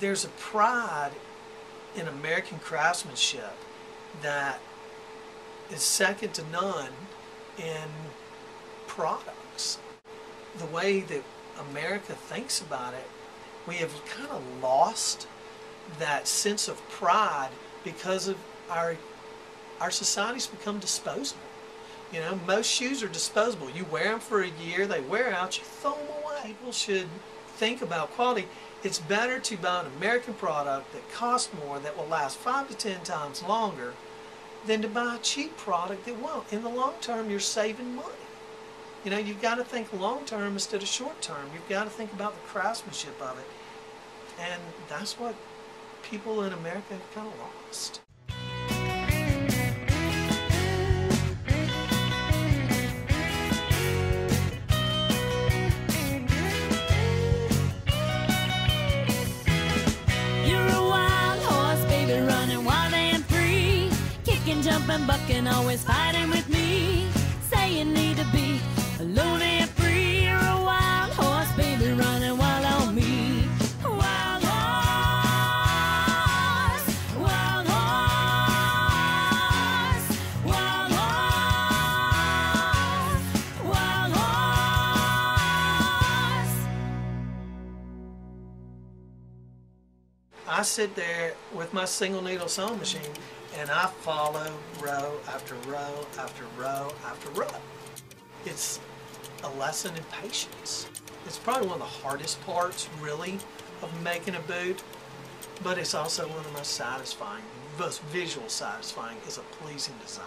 there's a pride in American craftsmanship that is second to none in products. The way that America thinks about it, we have kind of lost that sense of pride because of our our society's become disposable. You know, most shoes are disposable. You wear them for a year, they wear out, you throw them away. People should think about quality. It's better to buy an American product that costs more, that will last five to ten times longer, than to buy a cheap product that won't. In the long term, you're saving money. You know, you've got to think long term instead of short term. You've got to think about the craftsmanship of it. And that's what people in America have kind of lost. Kicking, jumping, bucking, always fighting with me. Say you need to be alone and I sit there with my single needle sewing machine and I follow row after row after row after row. It's a lesson in patience. It's probably one of the hardest parts, really, of making a boot, but it's also one of the most satisfying, most visual satisfying is a pleasing design.